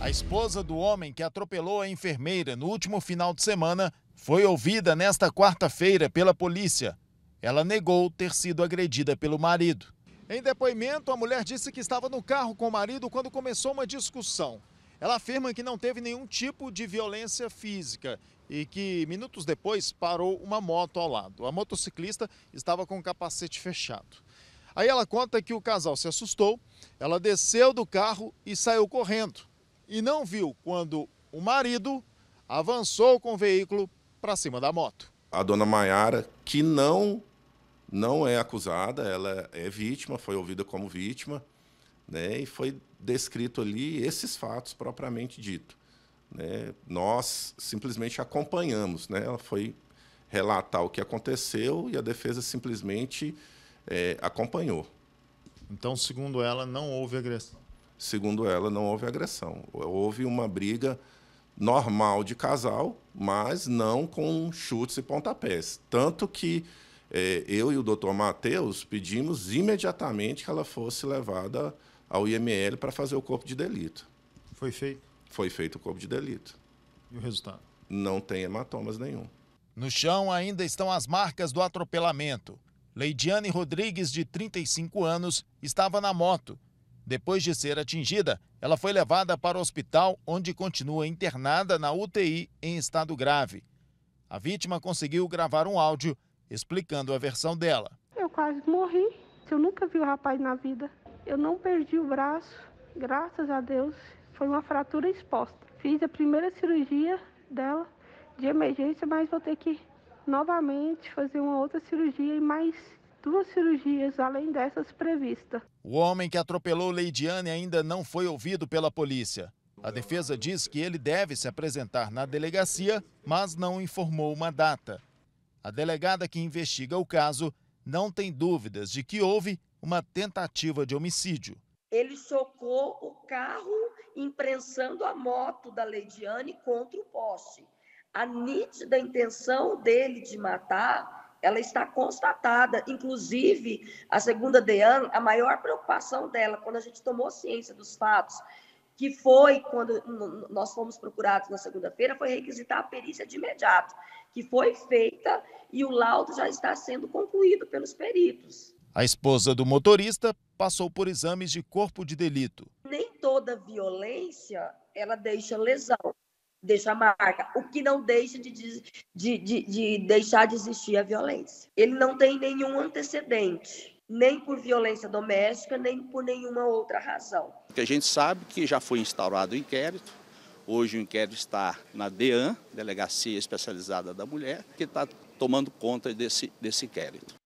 A esposa do homem que atropelou a enfermeira no último final de semana foi ouvida nesta quarta-feira pela polícia. Ela negou ter sido agredida pelo marido. Em depoimento, a mulher disse que estava no carro com o marido quando começou uma discussão. Ela afirma que não teve nenhum tipo de violência física e que minutos depois parou uma moto ao lado. A motociclista estava com o capacete fechado. Aí ela conta que o casal se assustou, ela desceu do carro e saiu correndo e não viu quando o marido avançou com o veículo para cima da moto. A dona Maiara, que não não é acusada, ela é vítima, foi ouvida como vítima, né, e foi descrito ali esses fatos propriamente dito. Né? Nós simplesmente acompanhamos, né? ela foi relatar o que aconteceu e a defesa simplesmente é, acompanhou. Então, segundo ela, não houve agressão? Segundo ela, não houve agressão. Houve uma briga normal de casal, mas não com chutes e pontapés. Tanto que é, eu e o doutor Matheus pedimos imediatamente que ela fosse levada ao IML para fazer o corpo de delito. Foi feito? Foi feito o corpo de delito. E o resultado? Não tem hematomas nenhum. No chão ainda estão as marcas do atropelamento. Leidiane Rodrigues, de 35 anos, estava na moto depois de ser atingida, ela foi levada para o hospital, onde continua internada na UTI em estado grave. A vítima conseguiu gravar um áudio explicando a versão dela. Eu quase morri. Eu nunca vi o rapaz na vida. Eu não perdi o braço, graças a Deus. Foi uma fratura exposta. Fiz a primeira cirurgia dela de emergência, mas vou ter que novamente fazer uma outra cirurgia e mais duas cirurgias além dessas previstas. O homem que atropelou Leidiane ainda não foi ouvido pela polícia. A defesa diz que ele deve se apresentar na delegacia, mas não informou uma data. A delegada que investiga o caso não tem dúvidas de que houve uma tentativa de homicídio. Ele chocou o carro imprensando a moto da Leidiane contra o poste. A nítida intenção dele de matar ela está constatada. Inclusive, a segunda DEAN, a maior preocupação dela, quando a gente tomou ciência dos fatos, que foi quando nós fomos procurados na segunda-feira, foi requisitar a perícia de imediato, que foi feita e o laudo já está sendo concluído pelos peritos. A esposa do motorista passou por exames de corpo de delito. Nem toda violência ela deixa lesão deixa marca, o que não deixa de, de, de, de deixar de existir a violência. Ele não tem nenhum antecedente, nem por violência doméstica, nem por nenhuma outra razão. Porque a gente sabe que já foi instaurado o inquérito, hoje o inquérito está na DEAN, Delegacia Especializada da Mulher, que está tomando conta desse, desse inquérito.